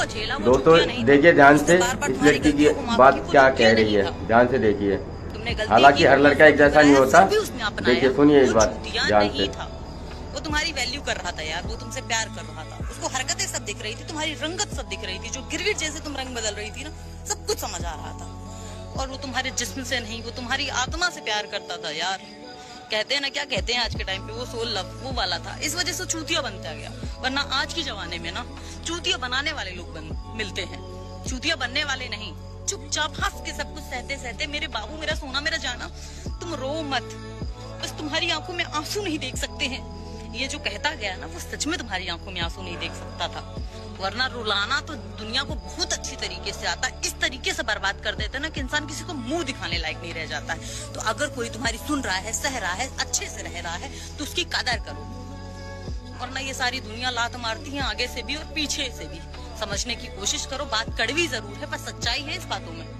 दोस्तों। देखिए ध्यान से इस लड़की की बात क्या कह रही है? ध्यान से देखिए। हालाँकि हर लड़का एक जैसा नहीं होता। देखिए सुनिए इस बात ध्यान से। वो तुम्हारी वैल्यू कर रहा था यार वो तुमसे प्यार कर रहा था। उसको हरकतें सब दिख रही थी तुम्हारी रंगत सब दिख रही थी जो गिरगिट जैसे तुम रंग बदल रही थी ना सब कुछ समझ आ रहा था। और वो तुम्हारे जिस्म से नहीं वो तुम्हारी आत्मा से प्यार करता था यार। कहते हैं ना, क्या कहते हैं आज के टाइम पे? वो सोल लव वो वाला था। इस वजह से चूतिया बनता गया। वरना आज के जमाने में ना, चूतिया बनाने वाले लोग बन, मिलते हैं। चूतिया बनने वाले नहीं। चुपचाप हंस के सब कुछ सहते सहते, मेरे बाबू, मेरा सोना, मेरा जाना, तुम रो मत। बस तुम्हारी आँखों में आँसू नहीं देख सकते हैं। ये जो कहता गया ना, वो सच में तुम्हारी आँखों में आँसू नहीं देख सकता था। वरना रुलाना तो दुनिया को बहुत अच्छी तरीके से आता। इस तरीके से बर्बाद कर देते ना कि इंसान किसी को मुँह दिखाने लायक नहीं रह जाता है। तो अगर कोई तुम्हारी सुन रहा है, सह रहा है, अच्छे से रह रहा है तो उसकी कदर करो। वरना ये सारी दुनिया लात मारती है आगे से भी और पीछे से भी। समझने की कोशिश करो, बात कड़वी ज़रूर है, पर सच्चाई है इस बातों में।